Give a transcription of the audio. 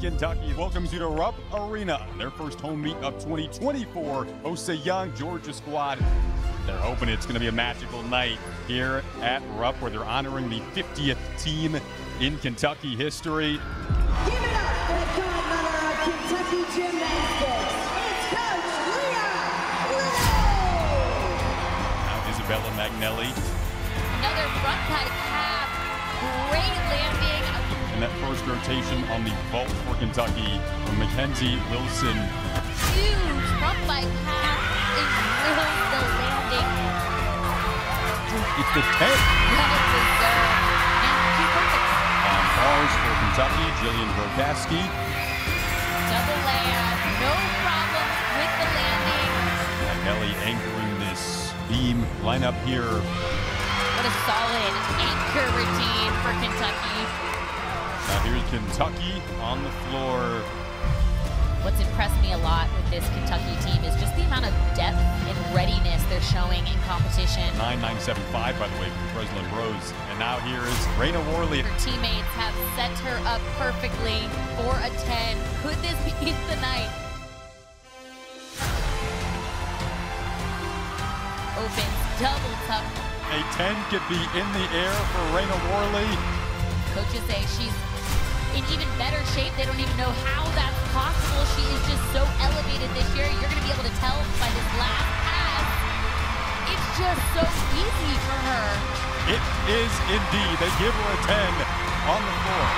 Kentucky welcomes you to Rupp Arena. Their first home meet of 2024 hosts a young Georgia squad. They're hoping it's going to be a magical night here at Rupp where they're honoring the 50th team in Kentucky history. Give it up for the godmother of Kentucky gymnastics. It's Coach Leah Little. Now Isabella Magnelli Another front pike first rotation on the vault for Kentucky from Mackenzie Wilson. Huge pike half. It wills the landing. It's the 10 Well deserved. And two perfects. on bars for Kentucky. Jillian Procasky. Double land. No problems with the landing. Magnelli anchoring this beam lineup here. What a solid here's Kentucky on the floor. What's impressed me a lot with this Kentucky team is just the amount of depth and readiness they're showing in competition. 9975, by the way, from Breslin Rose. And now here is Raena Worley. Her teammates have set her up perfectly for a 10. Could this be the night? Opens double tuck. A 10 could be in the air for Raena Worley. Coaches say she's in even better shape. They don't even know how that's possible. She is just so elevated this year. You're going to be able to tell by this last pass. It's just so easy for her. It is indeed. They give her a 10 on the floor.